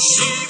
she